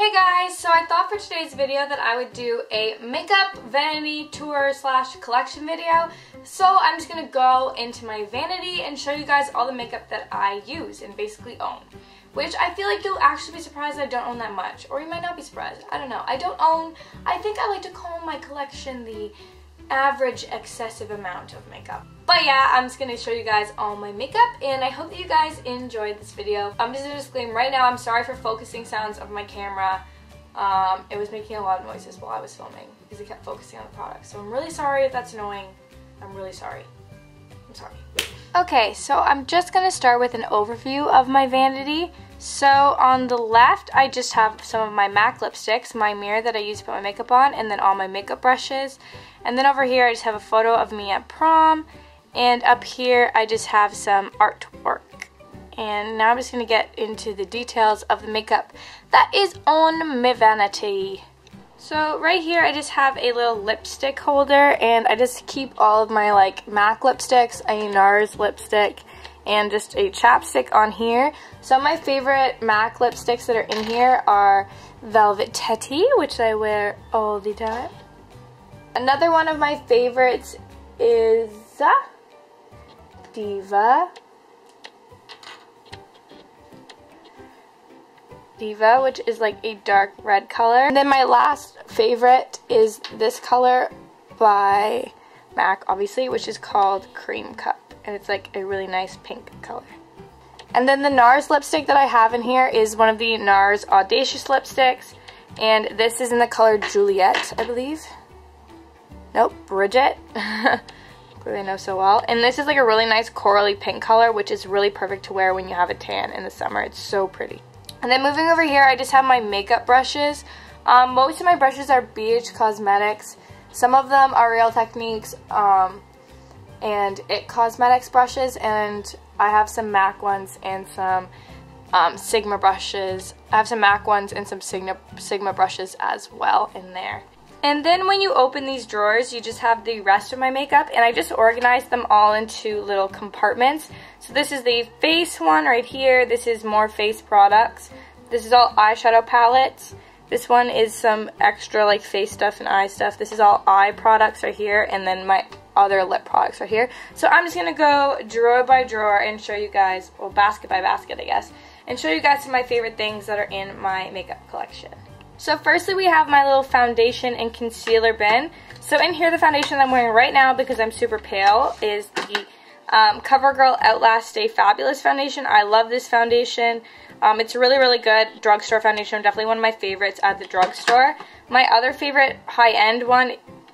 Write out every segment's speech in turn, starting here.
Hey guys, so I thought for today's video that I would do a makeup vanity tour slash collection video. So I'm just going to go into my vanity and show you guys all the makeup that I use and basically own. Which I feel like you'll actually be surprised I don't own that much. Or you might not be surprised. I don't know. I don't own, I think I like to call my collection the average excessive amount of makeup. But yeah, I'm just to show you guys all my makeup and I hope that you guys enjoyed this video. I'm just to disclaim right now, I'm sorry for focusing sounds of my camera. Um, it was making a lot of noises while I was filming because it kept focusing on the product. So I'm really sorry if that's annoying. I'm really sorry. I'm sorry. Okay, so I'm just to start with an overview of my vanity. So on the left, I just have some of my MAC lipsticks, my mirror that I use to put my makeup on, and then all my makeup brushes. And then over here, I just have a photo of me at prom. And up here, I just have some artwork. And now I'm just going to get into the details of the makeup that is on my vanity. So right here I just have a little lipstick holder and I just keep all of my like MAC lipsticks, a NARS lipstick, and just a chapstick on here. Some of my favorite MAC lipsticks that are in here are Velvet Teddy, which I wear all the time. Another one of my favorites is uh, Diva. Diva, which is like a dark red color. And then my last favorite is this color by MAC, obviously, which is called Creme Cup. And it's like a really nice pink color. And then the NARS lipstick that I have in here is one of the NARS Audacious lipsticks. And this is in the color Juliet, I believe. Nope, Bridget. Clearly know so well. And this is like a really nice corally pink color, which is really perfect to wear when you have a tan in the summer. It's so pretty. And then moving over here, I just have my makeup brushes. Um, most of my brushes are BH Cosmetics. Some of them are Real Techniques um, and IT Cosmetics brushes. And I have some MAC ones and some um, Sigma brushes. I have some MAC ones and some Sigma, Sigma brushes as well in there. And then when you open these drawers, you just have the rest of my makeup, and I just organized them all into little compartments. So this is the face one right here. This is more face products. This is all eyeshadow palettes. This one is some extra like face stuff and eye stuff. This is all eye products right here, and then my other lip products are here. So I'm just going to go drawer by drawer and show you guys, well basket by basket I guess, and show you guys some of my favorite things that are in my makeup collection. So firstly we have my little foundation and concealer bin. So in here the foundation I'm wearing right now because I'm super pale is the um, CoverGirl Outlast Stay Fabulous foundation. I love this foundation. Um, it's really, really good drugstore foundation. Definitely one of my favorites at the drugstore. My other favorite high-end one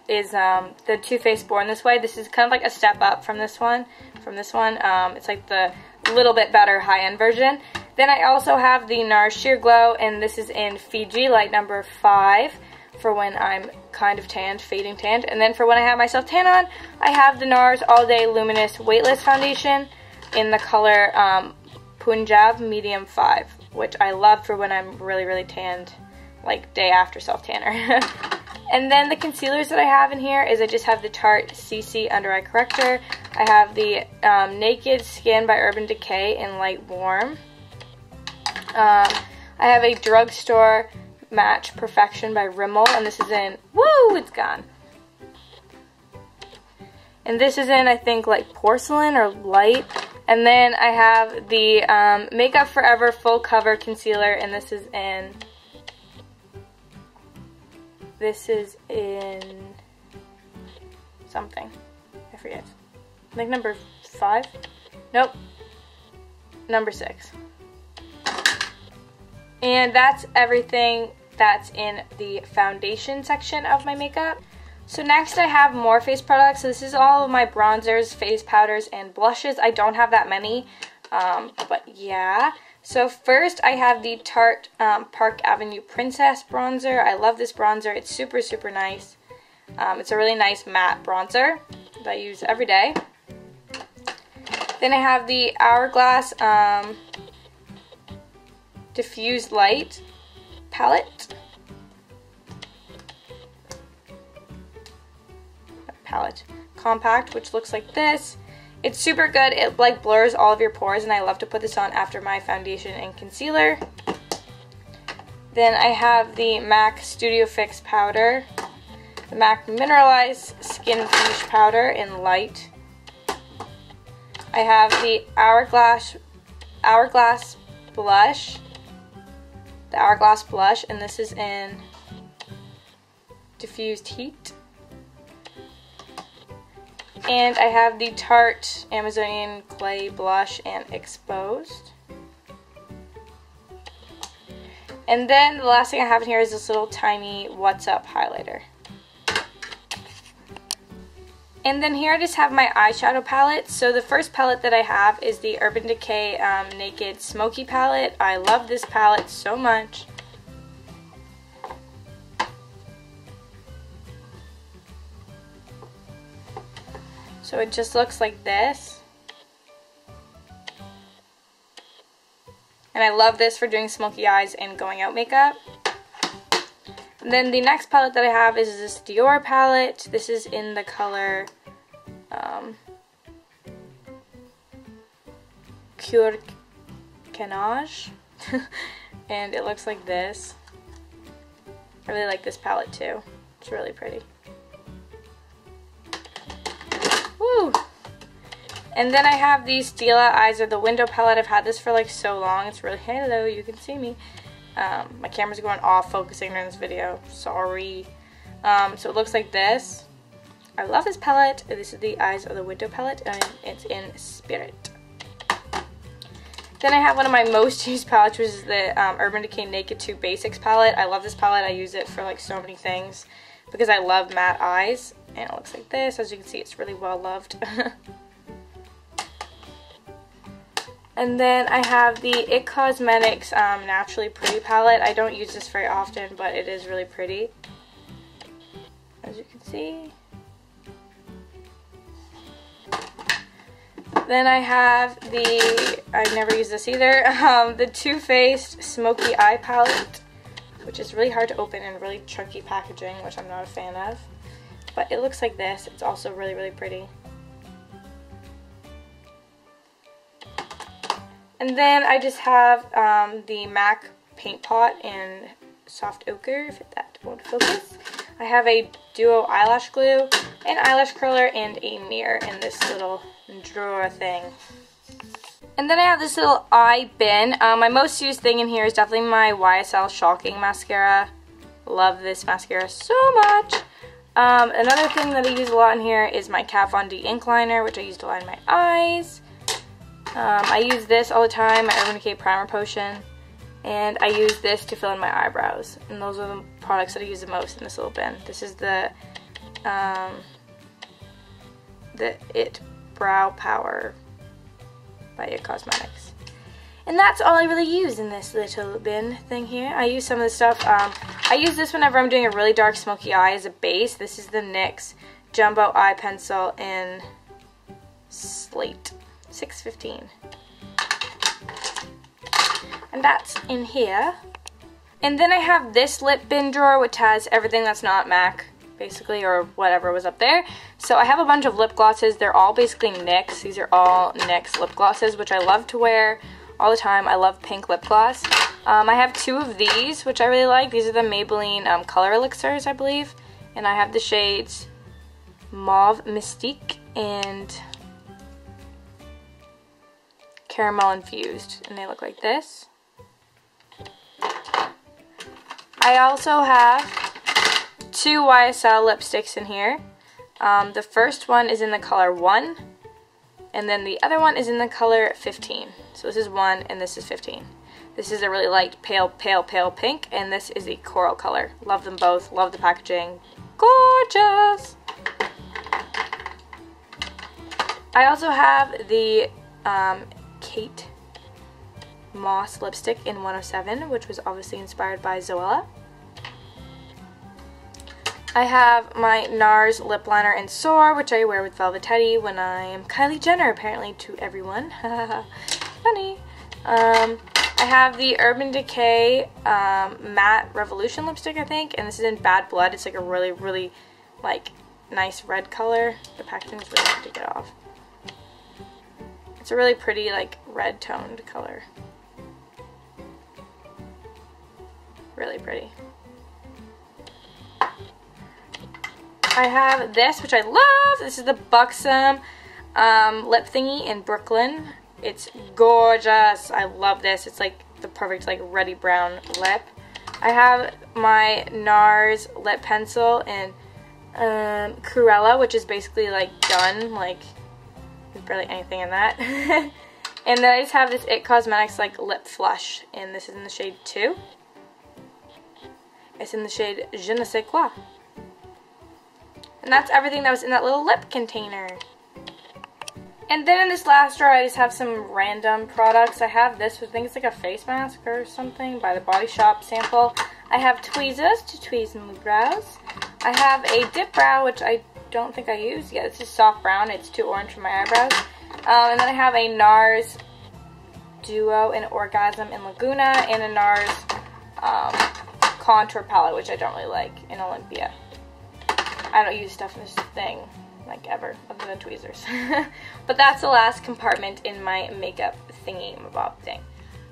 is um, the Too Faced Born This Way. This is kind of like a step up from this one. From this one, um, it's like the little bit better high-end version. Then I also have the NARS Sheer Glow, and this is in Fiji, light number 5, for when I'm kind of tanned, fading tanned. And then for when I have myself tan on, I have the NARS All Day Luminous Weightless Foundation in the color um, Punjab Medium 5, which I love for when I'm really, really tanned, like day after self-tanner. and then the concealers that I have in here is I just have the Tarte CC Under Eye Corrector. I have the um, Naked Skin by Urban Decay in Light Warm. Um, I have a drugstore match Perfection by Rimmel, and this is in, woo, it's gone. And this is in, I think, like porcelain or light. And then I have the um, Makeup Forever Full Cover Concealer, and this is in, this is in something. I forget. I think number five? Nope. Number six. And that's everything that's in the foundation section of my makeup. So next I have more face products. This is all of my bronzers, face powders, and blushes. I don't have that many, um, but yeah. So first I have the Tarte um, Park Avenue Princess bronzer. I love this bronzer. It's super, super nice. Um, it's a really nice matte bronzer that I use every day. Then I have the Hourglass um, Diffuse Light palette. Palette compact, which looks like this. It's super good. It like blurs all of your pores, and I love to put this on after my foundation and concealer. Then I have the MAC Studio Fix powder, the MAC Mineralized Skin Finish powder in light. I have the Hourglass Hourglass blush, the Hourglass blush, and this is in diffused heat. And I have the Tarte Amazonian Clay Blush and Exposed. And then the last thing I have in here is this little tiny Watt's Up highlighter. And then here I just have my eyeshadow palette. So the first palette that I have is the Urban Decay um, Naked Smoky palette. I love this palette so much. So it just looks like this. And I love this for doing smoky eyes and going out makeup. And then the next palette that I have is this Dior palette. This is in the color um, Cuir Cannage. and it looks like this. I really like this palette too. It's really pretty. Woo! And then I have these Stila Eyes of the Window palette. I've had this for like so long. It's really, hello, you can see me. Um, my camera's going off focusing during this video. Sorry. Um, so it looks like this. I love this palette. This is the Eyes of the Window palette and it's in Spirit. Then I have one of my most used palettes, which is the um, Urban Decay Naked 2 Basics palette. I love this palette. I use it for like so many things because I love matte eyes. And it looks like this. As you can see, it's really well loved. and then I have the IT Cosmetics um, Naturally Pretty palette. I don't use this very often, but it is really pretty. As you can see. Then I have the, I never use this either, um, the Too Faced Smoky Eye Palette, which is really hard to open and really chunky packaging, which I'm not a fan of. But it looks like this. It's also really, really pretty. And then I just have um, the MAC Paint Pot in Soft Ochre, if that won't focus. I have a Duo Eyelash Glue, an eyelash curler, and a mirror in this little drawer thing. And then I have this little eye bin. Um, my most used thing in here is definitely my YSL Shocking Mascara. Love this mascara so much. Um, another thing that I use a lot in here is my Kat Von D ink liner, which I use to line my eyes. Um, I use this all the time, my Urban Decay Primer Potion. And I use this to fill in my eyebrows. And those are the products that I use the most in this little bin. This is the, um, the IT Brow Power by IT Cosmetics. And that's all I really use in this little bin thing here. I use some of the stuff. Um, I use this whenever I'm doing a really dark smoky eye as a base. This is the NYX Jumbo Eye Pencil in Slate 615. And that's in here. And then I have this lip bin drawer which has everything that's not MAC basically or whatever was up there. So I have a bunch of lip glosses. They're all basically NYX. These are all NYX lip glosses which I love to wear all the time. I love pink lip gloss. Um, I have two of these, which I really like. These are the Maybelline um, Color Elixirs, I believe. And I have the shades Mauve Mystique and Caramel Infused. And they look like this. I also have two YSL lipsticks in here. Um, the first one is in the color 1 and then the other one is in the color 15. So this is 1 and this is 15. This is a really light pale, pale, pale pink, and this is a coral color. Love them both. Love the packaging. Gorgeous! I also have the um, Kate Moss lipstick in 107, which was obviously inspired by Zoella. I have my NARS lip liner in Soar, which I wear with Velvet Teddy when I am Kylie Jenner, apparently to everyone. Funny. Um, I have the Urban Decay um, Matte Revolution lipstick, I think, and this is in Bad Blood. It's like a really, really, like, nice red color. The packaging is really hard to get off. It's a really pretty, like, red toned color. Really pretty. I have this, which I love. This is the Buxom um, lip thingy in Brooklyn. It's gorgeous. I love this. It's like the perfect like ruddy brown lip. I have my NARS lip pencil in um, Cruella, which is basically like done. Like, there's barely anything in that. and then I just have this IT Cosmetics like lip flush, and this is in the shade 2. It's in the shade Je ne sais quoi. And that's everything that was in that little lip container. And then in this last drawer, I just have some random products. I have this, I think it's like a face mask or something by the Body Shop sample. I have tweezers to tweeze my brows. I have a dip brow, which I don't think I use. Yeah, it's just soft brown. It's too orange for my eyebrows. Um, and then I have a NARS Duo in Orgasm in Laguna and a NARS um, Contour Palette, which I don't really like in Olympia. I don't use stuff in this thing like ever other than tweezers. but that's the last compartment in my makeup thingy mabob thing.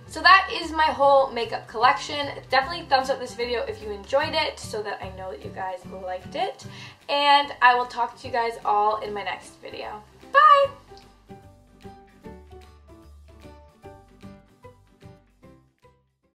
So that is my whole makeup collection. Definitely thumbs up this video if you enjoyed it so that I know that you guys liked it. And I will talk to you guys all in my next video. Bye!